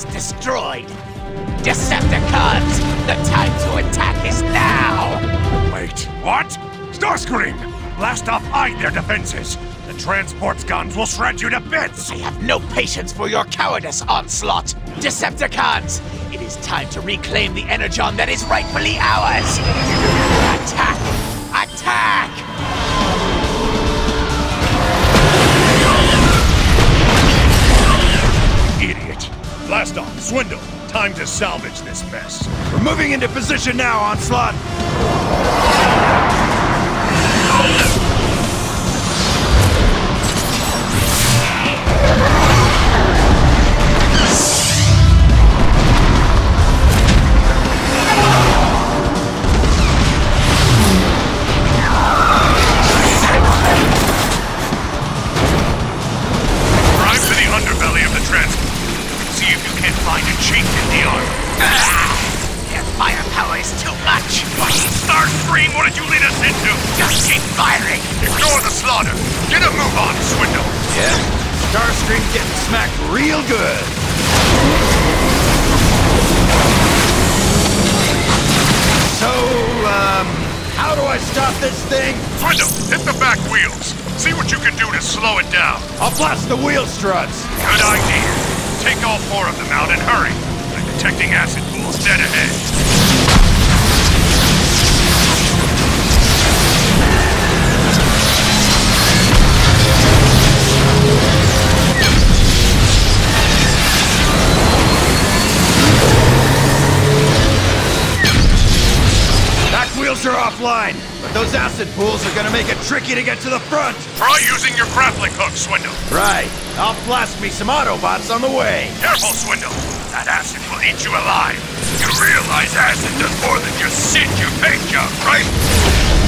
side! Decepticons, the time to attack is now! Wait, what? Starscream! Blast off eye their defenses! The transport's guns will shred you to bits! I have no patience for your cowardice, Onslaught! Decepticons, it is time to reclaim the energon that is rightfully ours! Attack! Attack! Blast off, Swindle! Time to salvage this mess. We're moving into position now, Onslaught! Their firepower is too much! Starscream, what did you lead us into? Just keep firing! Ignore the slaughter. Get a move on, Swindle. Yeah? Starscream getting smacked real good. So, um, how do I stop this thing? Swindle, hit the back wheels. See what you can do to slow it down. I'll blast the wheel struts. Good idea. Take all four of them out and hurry. Detecting acid pools dead ahead. Eh? Back wheels are offline, but those acid pools are gonna make it tricky to get to the front. Try using your grappling hook, Swindle. Right. I'll blast me some Autobots on the way. Careful, Swindle. That acid will eat you alive. You realize acid does more than just singe your paint job, right?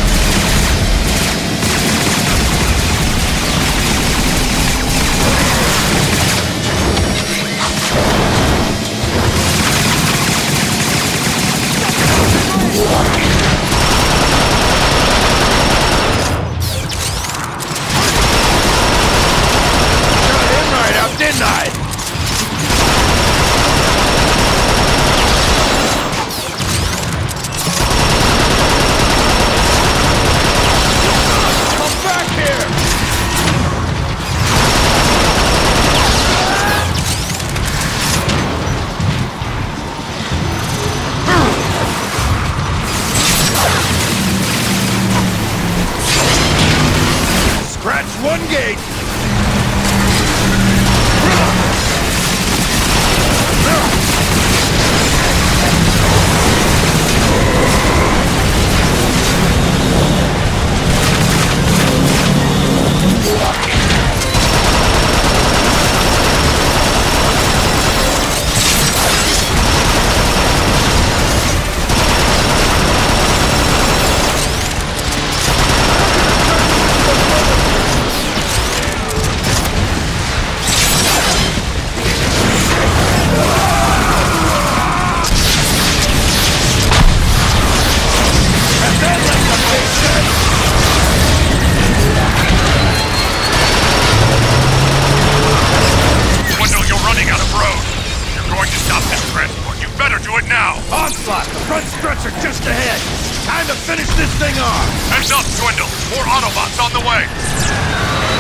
Scratch front struts are just ahead! Time to finish this thing off! Heads up, Swindle. More Autobots on the way.